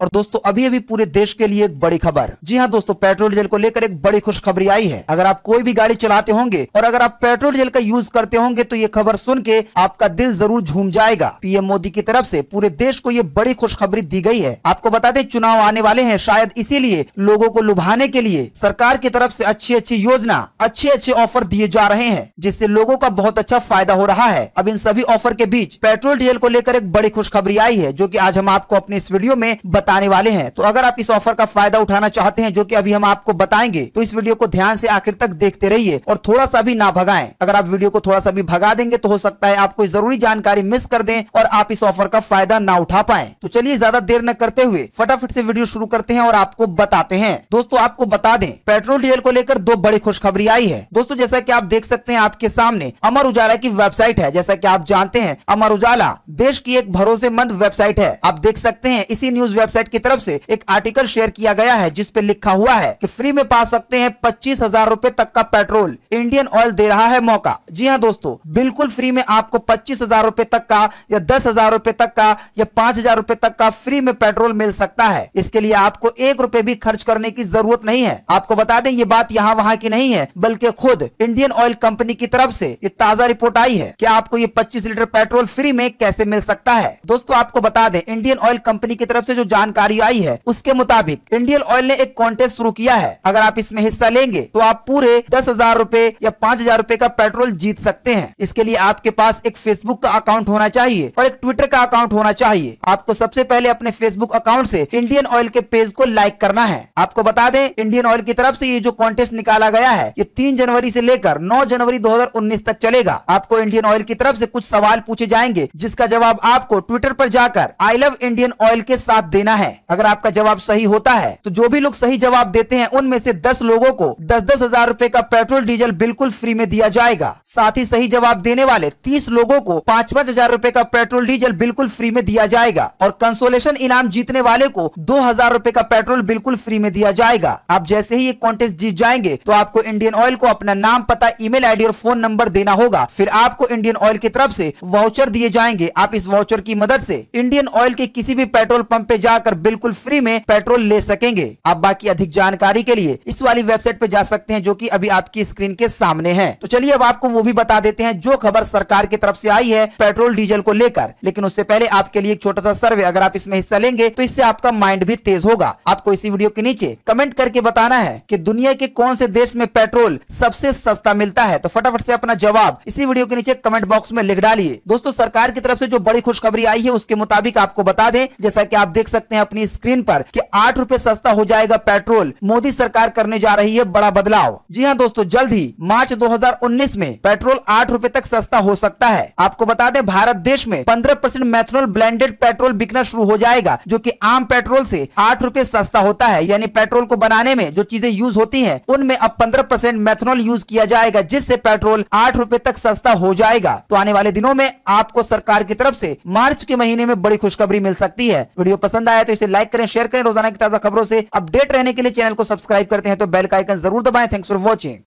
और दोस्तों अभी अभी पूरे देश के लिए एक बड़ी खबर। जी हाँ दोस्तों, पेट्रोल डीजल को लेकर एक बड़ी खुशखबरी आई है। अगर आप कोई भी गाड़ी चलाते होंगे और अगर आप पेट्रोल डीजल का यूज़ करते होंगे तो ये खबर सुन के आपका दिल ज़रूर झूम जाएगा। पीएम मोदी की तरफ़ ऐसी पूरे देश को ये बड़ी खुशखबरी दी गई है। आपको बता दें, चुनाव आने वाले हैं शायद इसीलिए लोगों को लुभाने के लिए सरकार की तरफ़ ऐसी अच्छी अच्छी योजना अच्छे अच्छे ऑफ़र दिए जा रहे हैं, जिससे लोगों का बहुत अच्छा फ़ायदा हो रहा है। अब इन सभी ऑफ़र के बीच पेट्रोल डीजल को लेकर एक बड़ी खुशखबरी आई है, जो की आज हम आपको अपने इस वीडियो में बताने वाले हैं। तो अगर आप इस ऑफ़र का फ़ायदा उठाना चाहते हैं, जो कि अभी हम आपको बताएँगे तो इस वीडियो को ध्यान से आखिर तक देखते रहिए और थोड़ा सा भी ना भगाएँ। अगर आप वीडियो को थोड़ा सा भी भगा देंगे तो हो सकता है आपको ज़रूरी जानकारी मिस कर दें और आप इस ऑफ़र का फ़ायदा ना उठा पाए। तो चलिए ज़्यादा देर न करते हुए फटाफट से वीडियो शुरू करते हैं और आपको बताते हैं। दोस्तों, आपको बता दें, पेट्रोल डीजल को लेकर दो बड़ी खुशखबरी आई है। दोस्तों, जैसा की आप देख सकते हैं, आपके सामने अमर उजाला की वेबसाइट है। जैसा की आप जानते हैं, अमर उजाला देश की एक भरोसेमंद वेबसाइट है। आप देख सकते हैं, इसी न्यूज़ वेबसाइट की तरफ़ से एक आर्टिकल शेयर किया गया है जिसपे लिखा हुआ है कि फ्री में पा सकते हैं पच्चीस हज़ार रूपए तक का पेट्रोल। इंडियन ऑयल दे रहा है मौका। जी हाँ दोस्तों, बिल्कुल फ्री में आपको पच्चीस हज़ार रूपए तक का या दस हज़ार रूपए तक का या पाँच हज़ार रूपए तक का फ्री में पेट्रोल मिल सकता है। इसके लिए आपको एक रूपए भी खर्च करने की ज़रूरत नहीं है। आपको बता दें, ये बात यहाँ वहाँ की नहीं है, बल्कि खुद इंडियन ऑयल कंपनी की तरफ़ से ये ताज़ा रिपोर्ट आई है कि आपको ये पच्चीस लीटर पेट्रोल फ्री में कैसे मिल सकता है। दोस्तों, आपको बता दें, इंडियन ऑयल कंपनी की तरफ़ से जो जानकारी आई है। उसके मुताबिक इंडियन ऑयल ने एक कॉन्टेस्ट शुरू किया है। अगर आप इसमें हिस्सा लेंगे तो आप पूरे दस हज़ार रूपए या पाँच हज़ार रूपए का पेट्रोल जीत सकते हैं। इसके लिए आपके पास एक फेसबुक का अकाउंट होना चाहिए और एक ट्विटर का अकाउंट होना चाहिए। आपको सबसे पहले अपने फेसबुक अकाउंट से इंडियन ऑयल के पेज को लाइक करना है। आपको बता दें इंडियन ऑयल की तरफ़ से ये जो कॉन्टेस्ट निकाला गया है, ये तीन जनवरी से लेकर नौ जनवरी दो हज़ार उन्नीस तक चलेगा। आपको इंडियन ऑयल की तरफ़ से कुछ सवाल पूछे जाएँगे, जिसका जवाब आपको ट्विटर पर जाकर आई लव इंडियन ऑयल के साथ देना है। अगर आपका जवाब सही होता है तो जो भी लोग सही जवाब देते हैं, उनमें से दस लोगों को दस दस हज़ार रूपए का पेट्रोल डीजल बिल्कुल फ्री में दिया जाएगा। साथ ही सही जवाब देने वाले तीस लोगों को पाँच पाँच हज़ार रूपए का पेट्रोल डीजल बिल्कुल फ्री में दिया जाएगा और कंसोलेशन इनाम जीतने वाले को दो हज़ार रूपए का पेट्रोल बिल्कुल फ्री में दिया जाएगा। आप जैसे ही ये कॉन्टेस्ट जीत जाएँगे तो आपको इंडियन ऑयल को अपना नाम पता ईमेल आईडी और फ़ोन नंबर देना होगा। फिर आपको इंडियन ऑयल की तरफ़ से वाउचर दिए जाएँगे। आप इस वाउचर की मदद से इंडियन ऑयल के किसी भी पेट्रोल पंप पे जाकर बिल्कुल फ्री में पेट्रोल ले सकेंगे। आप बाकी अधिक जानकारी के लिए इस वाली वेबसाइट पे जा सकते हैं जो कि अभी आपकी स्क्रीन के सामने है। तो चलिए अब आपको वो भी बता देते हैं जो खबर सरकार की तरफ़ से आई है पेट्रोल, डीजल को लेकर। लेकिन उससे पहले आपके लिए एक छोटा सा सर्वे अगर आप इसमें हिस्सा लेंगे तो इससे आपका माइंड भी तेज होगा। आपको इसी वीडियो के नीचे कमेंट करके बताना है की दुनिया के कौन से देश में पेट्रोल सबसे सस्ता मिलता है। तो फटाफट से अपना जवाब इसी वीडियो के नीचे कमेंट बॉक्स में लिख डालिए। दोस्तों, सरकार की तरफ़ से जो बड़ी खुशखबरी आई है, उसके मुताबिक आपको बता दें। जैसा कि आप देख सकते हैं अपनी स्क्रीन पर कि आठ रूपए सस्ता हो जाएगा पेट्रोल। मोदी सरकार करने जा रही है बड़ा बदलाव। जी हाँ दोस्तों, जल्द ही मार्च 2019 में पेट्रोल आठ रूपए तक सस्ता हो सकता है। आपको बता दें, भारत देश में 15 परसेंट मैथनॉल ब्लेंडेड पेट्रोल बिकना शुरू हो जाएगा, जो की आम पेट्रोल से आठ रुपए सस्ता होता है। यानी पेट्रोल को बनाने में जो चीज़ें यूज़ होती है, उनमें अब पंद्रह परसेंट मैथनॉल यूज़ किया जाएगा, जिससे पेट्रोल आठ रुपए तक सस्ता हो जाएगा। तो आने वाले दिनों में आपको सरकार की तरफ़ से मार्च के महीने में बड़ी खुशखबरी मिल सकती है। वीडियो पसंद आया तो इसे लाइक करें शेयर करें, रोज़ाना की ताज़ा खबरों से अपडेट रहने के लिए चैनल को सब्सक्राइब करते हैं तो बेल का आइकन ज़रूर दबाएँ। Thanks for watching